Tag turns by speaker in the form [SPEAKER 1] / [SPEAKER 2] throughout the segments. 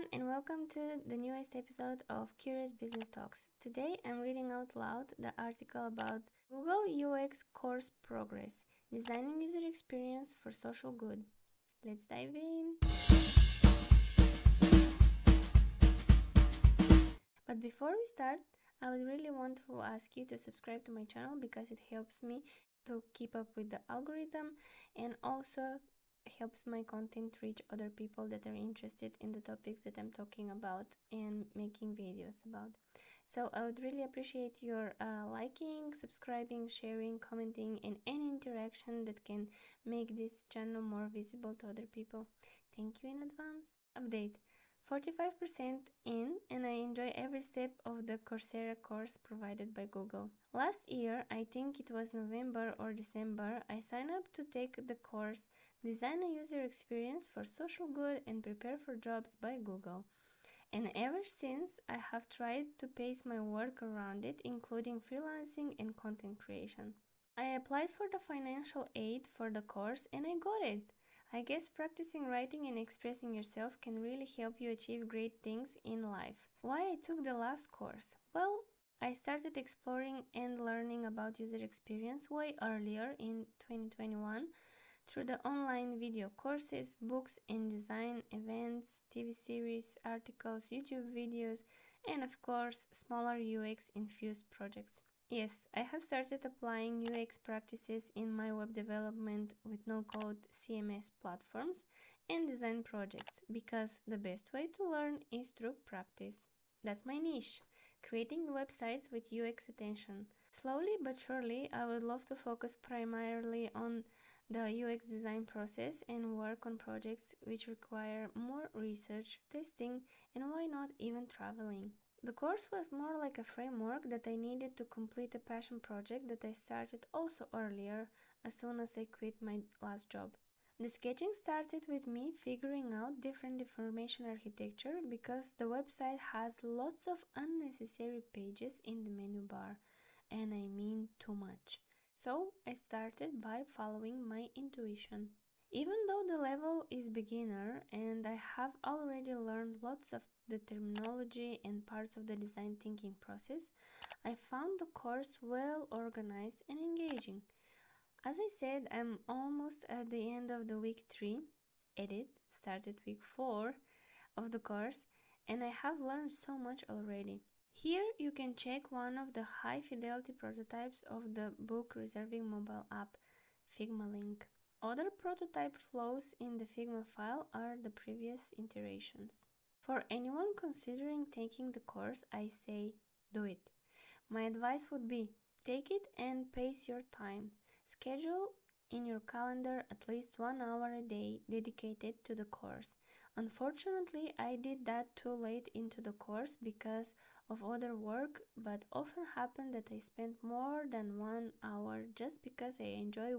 [SPEAKER 1] everyone, and welcome to the newest episode of Curious Business Talks. Today I'm reading out loud the article about Google UX course progress, designing user experience for social good. Let's dive in. But before we start, I would really want to ask you to subscribe to my channel because it helps me to keep up with the algorithm and also helps my content reach other people that are interested in the topics that I'm talking about and making videos about. So I would really appreciate your uh, liking, subscribing, sharing, commenting, and any interaction that can make this channel more visible to other people. Thank you in advance. Update 45% in and I enjoy every step of the Coursera course provided by Google. Last year, I think it was November or December, I signed up to take the course Design a User Experience for Social Good and Prepare for Jobs by Google. And ever since, I have tried to pace my work around it, including freelancing and content creation. I applied for the financial aid for the course and I got it. I guess practicing writing and expressing yourself can really help you achieve great things in life. Why I took the last course? Well, I started exploring and learning about user experience way earlier in 2021 through the online video courses, books and design, events, TV series, articles, YouTube videos, and of course, smaller UX infused projects. Yes, I have started applying UX practices in my web development with no-code CMS platforms and design projects because the best way to learn is through practice. That's my niche, creating websites with UX attention. Slowly but surely, I would love to focus primarily on the UX design process and work on projects which require more research, testing, and why not even traveling. The course was more like a framework that I needed to complete a passion project that I started also earlier as soon as I quit my last job. The sketching started with me figuring out different information architecture because the website has lots of unnecessary pages in the menu bar, and I mean too much. So I started by following my intuition. Even though the level is beginner and I have already learned lots of the terminology and parts of the design thinking process, I found the course well organized and engaging. As I said, I'm almost at the end of the week 3, edit, started week 4 of the course, and I have learned so much already. Here you can check one of the high fidelity prototypes of the book reserving mobile app, Figma link. Other prototype flows in the Figma file are the previous iterations. For anyone considering taking the course, I say do it. My advice would be take it and pace your time. Schedule in your calendar at least one hour a day dedicated to the course. Unfortunately, I did that too late into the course because of other work, but often happened that I spent more than one hour just because I enjoy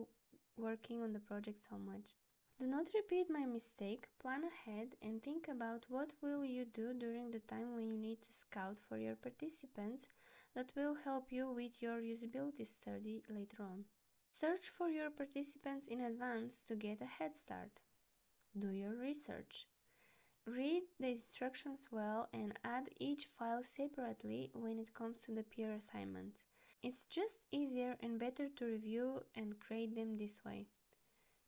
[SPEAKER 1] working on the project so much. Do not repeat my mistake, plan ahead and think about what will you do during the time when you need to scout for your participants that will help you with your usability study later on. Search for your participants in advance to get a head start. Do your research. Read the instructions well and add each file separately when it comes to the peer assignments. It's just easier and better to review and grade them this way.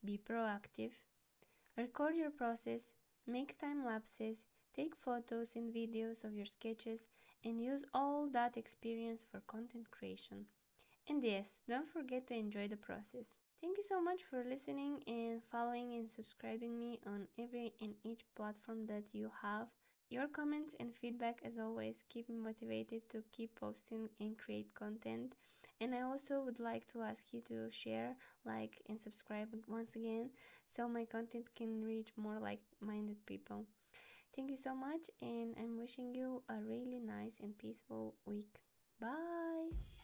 [SPEAKER 1] Be proactive. Record your process, make time lapses, take photos and videos of your sketches, and use all that experience for content creation. And yes, don't forget to enjoy the process. Thank you so much for listening and following and subscribing me on every and each platform that you have. Your comments and feedback, as always, keep me motivated to keep posting and create content. And I also would like to ask you to share, like, and subscribe once again so my content can reach more like minded people. Thank you so much, and I'm wishing you a really nice and peaceful week. Bye!